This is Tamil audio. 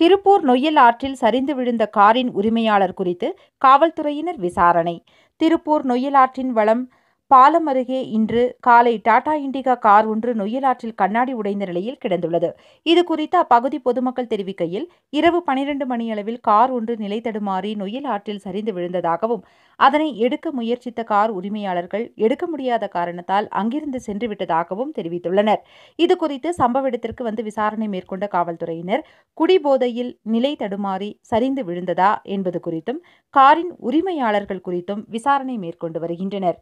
திருப்பூர் நொய்யல் ஆற்றில் சரிந்து விழுந்த காரின் உரிமையாளர் குறித்து காவல்துறையினர் விசாரணை. திருப்பூர் நொய்யல் ஆற்றின் வளம் பாலம் அருகே இன்று காலை டாடா இண்டிகா கார் ஒன்று நொய்யலாற்றில் கண்ணாடி உடைந்த நிலையில் கிடந்துள்ளது. இது குறித்து அப்பகுதி பொதுமக்கள் தெரிவிக்கையில் இரவு பனிரெண்டு மணியளவில் கார் ஒன்று நிலை தடுமாறி நொய்யல் ஆற்றில் சரிந்து விழுந்ததாகவும் அதனை எடுக்க முயற்சித்த கார் உரிமையாளர்கள் எடுக்க முடியாத காரணத்தால் அங்கிருந்து சென்று விட்டதாகவும் தெரிவித்துள்ளனர். இதுகுறித்து சம்பவ இடத்திற்கு வந்து விசாரணை மேற்கொண்ட காவல்துறையினர் குடிபோதையில் நிலை தடுமாறி சரிந்து விழுந்ததா என்பது குறித்தும் காரின் உரிமையாளர்கள் குறித்தும் விசாரணை மேற்கொண்டு வருகின்றனர்.